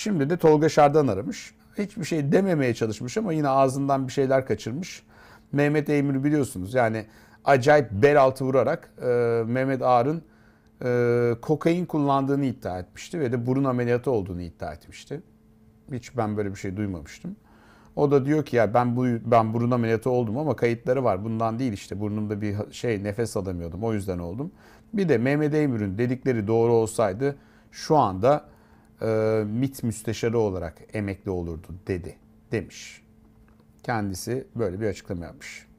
Şimdi de Tolga Şardan aramış. Hiçbir şey dememeye çalışmış ama yine ağzından bir şeyler kaçırmış. Mehmet Eymür biliyorsunuz yani acayip bel altı vurarak e, Mehmet Ağar'ın e, kokain kullandığını iddia etmişti ve de burun ameliyatı olduğunu iddia etmişti. Hiç ben böyle bir şey duymamıştım. O da diyor ki ya ben bu ben burun ameliyatı oldum ama kayıtları var. Bundan değil işte burnumda bir şey nefes alamıyordum. O yüzden oldum. Bir de Mehmet Eymür'ün dedikleri doğru olsaydı şu anda e, MİT müsteşarı olarak emekli olurdu dedi demiş. Kendisi böyle bir açıklama yapmış.